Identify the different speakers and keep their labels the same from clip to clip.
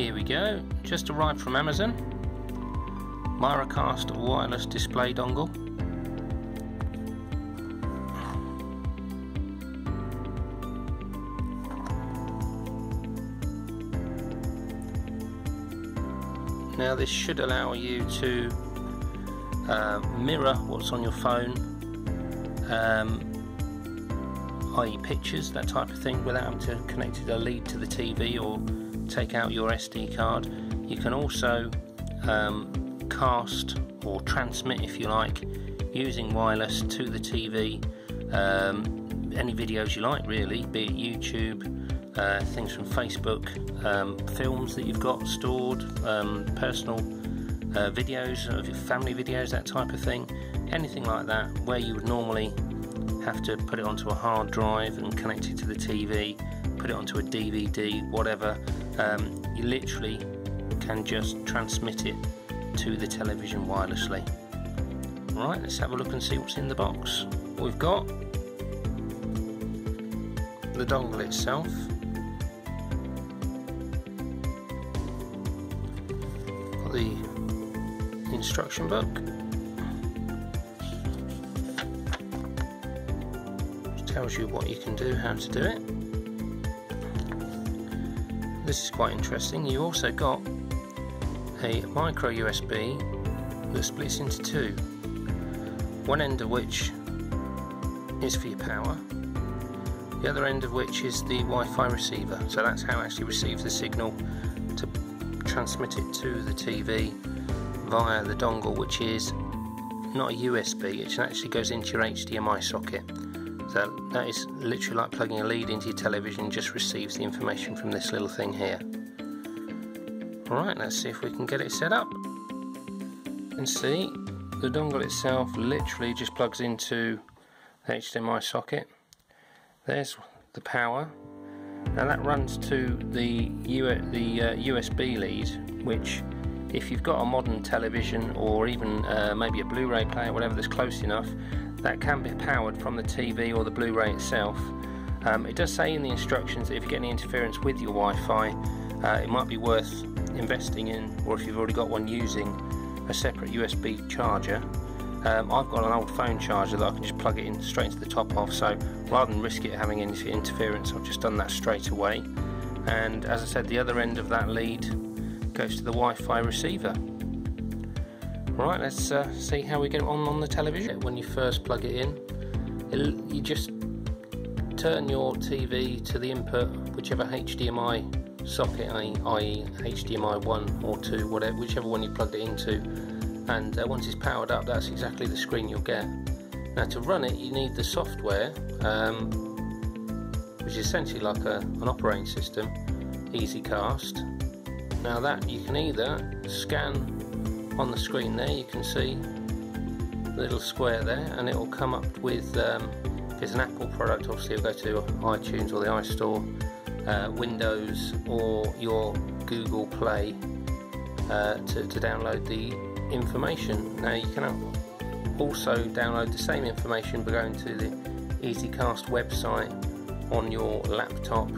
Speaker 1: Here we go, just arrived from Amazon. Miracast wireless display dongle. Now this should allow you to uh, mirror what's on your phone, um, i.e. pictures, that type of thing, without having to connect a lead to the TV or take out your SD card. You can also um, cast or transmit, if you like, using wireless to the TV um, any videos you like, really, be it YouTube, uh, things from Facebook, um, films that you've got stored, um, personal uh, videos of your family videos, that type of thing, anything like that, where you would normally have to put it onto a hard drive and connect it to the TV, put it onto a DVD, whatever. Um, you literally can just transmit it to the television wirelessly. Right, let's have a look and see what's in the box. We've got the dongle itself. Got the instruction book. Tells you what you can do, how to do it. This is quite interesting. You also got a micro USB that splits into two. One end of which is for your power, the other end of which is the Wi-Fi receiver. So that's how it actually receives the signal to transmit it to the TV via the dongle, which is not a USB, it actually goes into your HDMI socket. That is literally like plugging a lead into your television, just receives the information from this little thing here. Alright, let's see if we can get it set up. Can see the dongle itself literally just plugs into the HDMI socket. There's the power. Now that runs to the, U the uh, USB lead, which if you've got a modern television or even uh, maybe a Blu-ray player, whatever that's close enough, that can be powered from the TV or the Blu-ray itself. Um, it does say in the instructions that if you get any interference with your Wi-Fi, uh, it might be worth investing in, or if you've already got one using a separate USB charger. Um, I've got an old phone charger that I can just plug it in straight into the top of, so rather than risk it having any interference, I've just done that straight away. And as I said, the other end of that lead goes to the Wi-Fi receiver. Right, let's uh, see how we get on on the television. When you first plug it in, you just turn your TV to the input, whichever HDMI socket, i.e. HDMI 1 or 2, whatever, whichever one you plugged it into, and uh, once it's powered up, that's exactly the screen you'll get. Now to run it, you need the software, um, which is essentially like a, an operating system, EZCast. Now that you can either scan on the screen there, you can see the little square there, and it will come up with, um, if it's an Apple product, obviously it'll go to iTunes or the iStore, uh, Windows or your Google Play uh, to, to download the information. Now you can also download the same information by going to the EZCast website on your laptop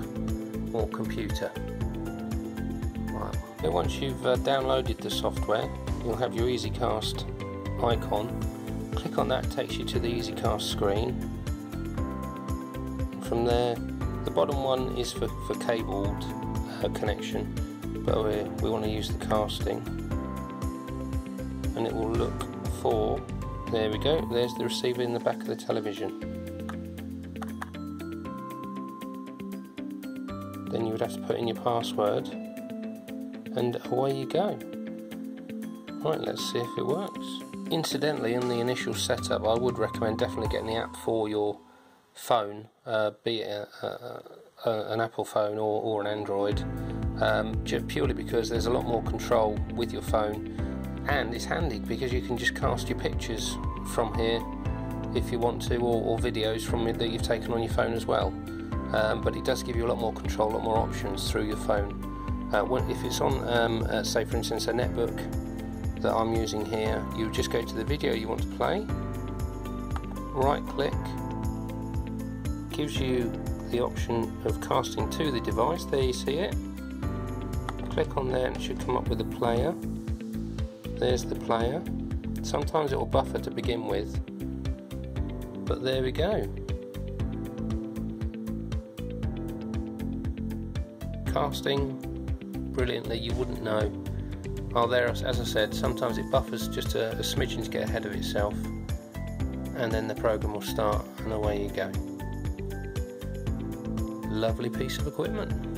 Speaker 1: or computer. Right. once you've uh, downloaded the software, you'll have your EZCast icon. Click on that, takes you to the EZCast screen. From there, the bottom one is for, for cabled uh, connection, but we we want to use the casting. And it will look for, there we go, there's the receiver in the back of the television. Then you would have to put in your password, and away you go. Right, let's see if it works. Incidentally, in the initial setup, I would recommend definitely getting the app for your phone, uh, be it a, a, a, an Apple phone or, or an Android, um, just purely because there's a lot more control with your phone and it's handy because you can just cast your pictures from here if you want to or, or videos from it that you've taken on your phone as well. Um, but it does give you a lot more control, a lot more options through your phone. Uh, if it's on, um, uh, say for instance, a netbook that I'm using here, you just go to the video you want to play, right click, gives you the option of casting to the device, there you see it. click on there and it should come up with a player. There's the player. Sometimes it will buffer to begin with, but there we go. Casting brilliantly, you wouldn't know. While there, as I said, sometimes it buffers just a, a smidgen to get ahead of itself, and then the program will start, and away you go. Lovely piece of equipment.